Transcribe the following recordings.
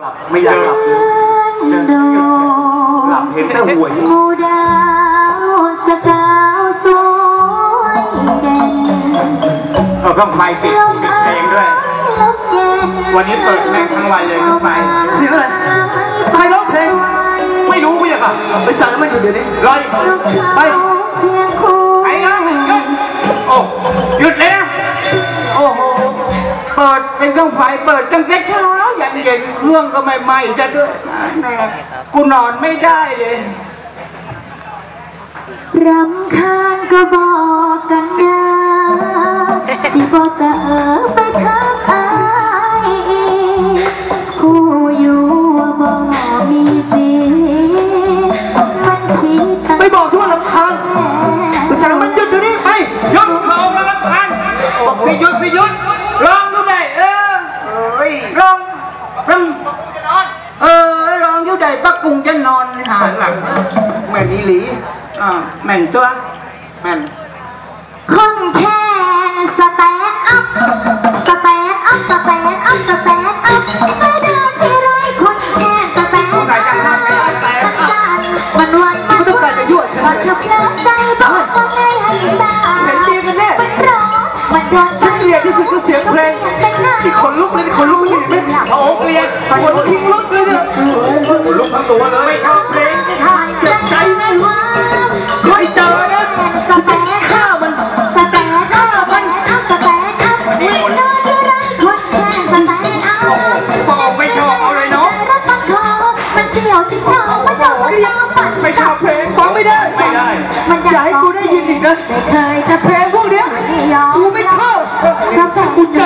หลับไม่อยากหลับเลยโดหลับเห็นแต่หวยผู้ดาวสกาวสวยเด่นเราต้องไฟปิดลมปิดเอ้เพลงด้วยลมเย็นวันนี้เปิดแม่งทั้งวันเลยทั้งไฟเสียงอะไรใครร้องเพลง ไม่รู้ไม่อยากอะไปสั่งแล้วมันอยู่เดี๋ยวนี้รอยลูกเขาไปเคียงคู่ไอ้นะหยุดโอ้หยุดเลยนะโอ้โห เปิดเป็นเครื่องไฟเปิดตั้งแต่เช้ายันเย็นเครื่องก็ไม่ไหม้จะด้วยแม่กูนอนไม่ได้เลยรำคาญก็บอกกันได้สิบ่เสอไปทัก ตัวแม่นคนแค่สแตนอัพสแตนอัพสแตนอัพสแตนอัพไปเดินที่ไรคนแค่สแตนอัพมันสั่นมันวันมันไม่ต้องการจะยั่วฉันมันเลยจะเพลินใจบอกว่าไงให้สาเห็นดีกันแน่มันร้อนมันโดนฉันเกลียดที่สุดคือเสียงเพลงที่ขนลุกเลยนี่ขนลุกเลยเห็นไหมโอ้โหเกลียดขนทิ้งลุกเลยเนี่ยลุกทั้งตัวเลยไม่ชอบเพล ไม่ได้ ไม่ได้ มันอย่าให้กูได้ยินอีกนะไม่เคยจะเพลงพวกเนี้ยไม่ยอมกูไม่ชอบเราแต่กูเ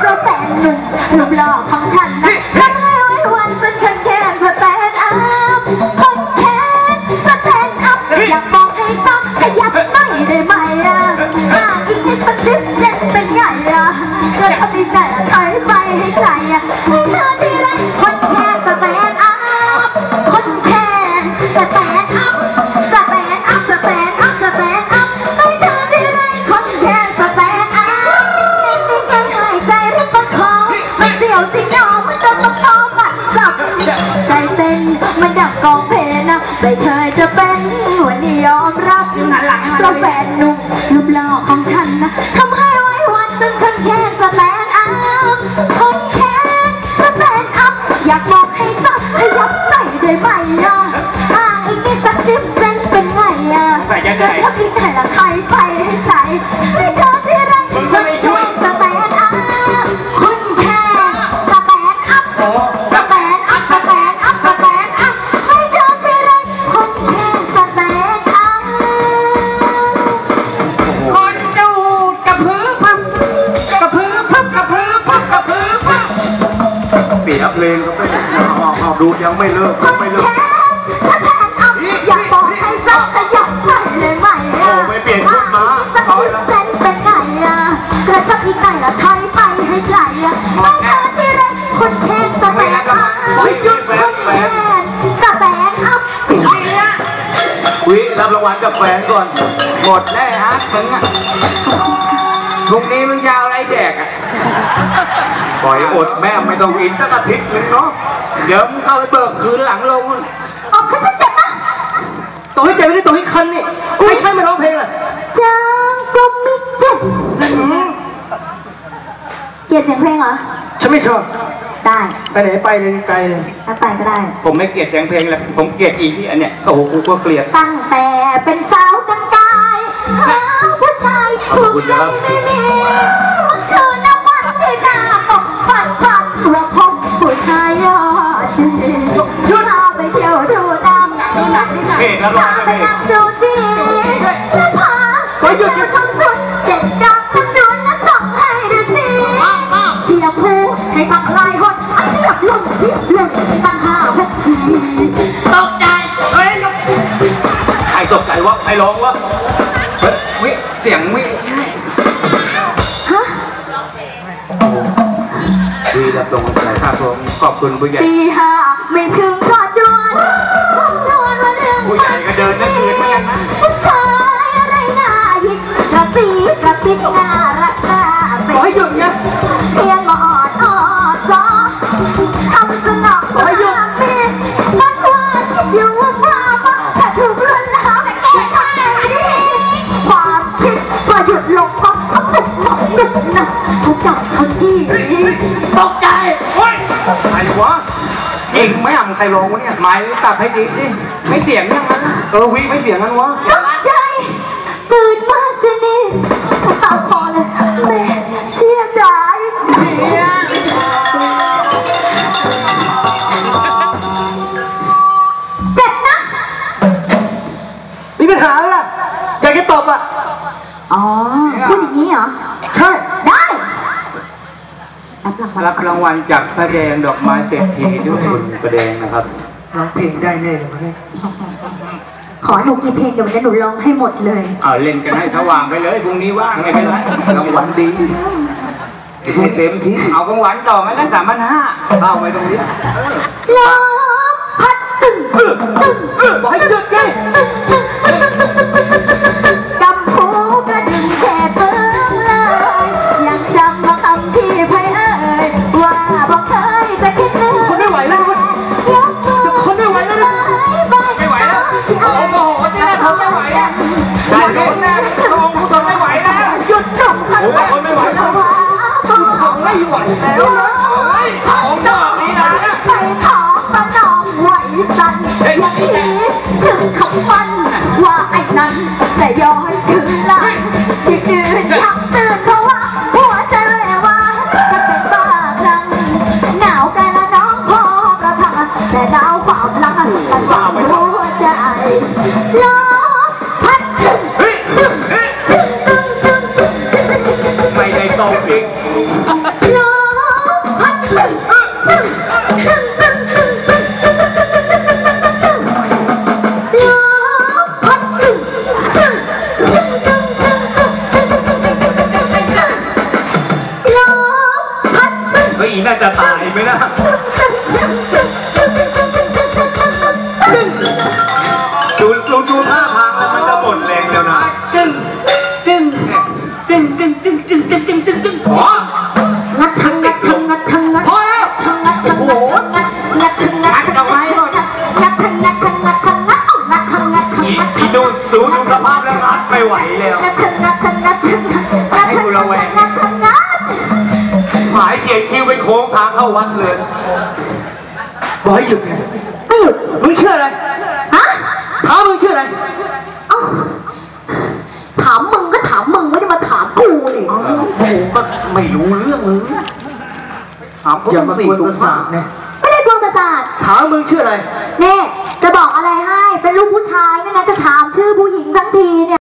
เพราะแฟนหนุ่มรูปหล่อของฉันนะทำให้ไว้วันจนคันแค่สแตนอัพคนแค่สแตนอัพอยากบอกให้ซักขยับหน่อยได้ไหมอะห่างอีกนิดสักสิบเซนเป็นไงอะก็ทำอีกหน่อยถอยไปให้ไกลอะให้เธอที่รักคน สักสิบเซนเป็นไงอะแล้วถ้าอีกไหนละใครไปให้ใครไม่เธอที่รักคนแค่สแตนอัพคนแค่สแตนอัพสแตนอัพสแตนอัพสแตนอัพให้เธอที่รักคนแค่สแตนอัพคนจูดกระพือพับกระพือพับกระพือพับกระพือพับเสียเพลงก็ไม่เอาเอาดูยังไม่เลิกยังไม่เลิกะกระชับอีกหน่อยละถอยไปให้ไกลอะให้เธอที่รักคนแค่สแตนอัพคนแค่สแตนอัพวิรับรางวัลกับแฟนก่อน หมดแน่ฮะมึงอะพรุ่งนี้มึงจะเอาอะไรเดแดกอะปล่อยอดแม่ไม่ต้องกินตั้งอาทิตย์หนึงเนาะเดี๋ยวมึงเข้าไปเบิกคืนหลังลงออกฉันฉันเจ็บนะต่อให้ใจไม่ได้ต่อให้คันนี่ไม่ใช่มาร้องเพลงเลยจางก็ไม่เจ็บ เกลียดเสียงเพลงเหรอ ฉันไม่ชอบ ได้ไปไหนไปเลยไกลเลย ถ้าไปก็ได้ ผมไม่เกลียดเสียงเพลงเลยผมเกลียดอีที่อันเนี้ยโอ้โหกูก็เกลียด ตั้งแต่เป็นสาวเต็มกายหาผู้ชายถูกใจไม่มีมันคือน้ำมันที่หน้าตกฝันฝันว่าพบผู้ชายยอดดีพาไปเที่ยวดูหนังดูหนังดูหนังเพลงแล้วร้องพาไม่ไปเพลงนั่งจูจี วะใครร้องวะเฮ้ยวิเสียงวิฮะดีรับตรงใจครับผมขอบคุณผู้ใหญ่ตีห้าไม่ถึงก็จวนผมนอนว่าเรื่องผู้ใหญ่ก็เดินทั้งคืนเหมือนกันนะผู้ชายอะไรน่าหยิกกระสีกระซิบ นุกหนุกนะเขาจับเขาดีตกใจเฮ้ยใครวะยิงไม่อ่ำใครร้องวะเนี่ย ไม้ตัดให้ดีสิไม่เสียงทั้งนั้นนะเออวิไม่เสียงนั้นวะ ตกใจ รับรางวัลรับรางวัลจากพระแดงดอกไม้เศรษฐีด้วยคุณประแดงนะครับร้องเพลงได้แน่เลยมาเนี่ยขอหนูกี่เพลงเดี๋ยววันนี้หนูร้องให้หมดเลยเอาเล่นกันให้สว่างไปเลยพรุ่งนี้ว่างไม่เป็นไรรางวัลดีให้เต็มที่เอากลางวันต่อไหมละสามพันห้าเข้าไปตรงนี้ลมพัดตึงตึงตึง ดูดูดูท่าทางแล้วมันจะหมดแรงแล้วนะจึ้งจึ้งจึ้งจึ้งจึ้งจึ้งจึ้งจึ้งจึ้งจึ้งของัดทังงัดทังงัดทังงัดพอแล้วทังงัดทังงัดทังงัดงัดทังงัดทังงัดงัดทังงัดทังงัดทังงัดงัดทังงัดทังอีงัดอีดูดูดูสภาพแล้วงัดไม่ไหวแล้วางเข้าวัดเลยบอกให้หยุดไงไม่หยุดมึงเชื่ออะไรฮะถามมึงเชื่ออะไรเอ้าถามมึงก็ถามมึงไม่ได้มาถามกูนี่โอ้โหก็ไม่รู้เรื่องเลยถามอย่ามากวนประสาทเนี่ยไม่ได้กลัวประสาทถามมึงเชื่ออะไรนี่จะบอกอะไรให้เป็นลูกผู้ชายเนี่ยนะจะถามชื่อผู้หญิงทั้งทีเนี่ย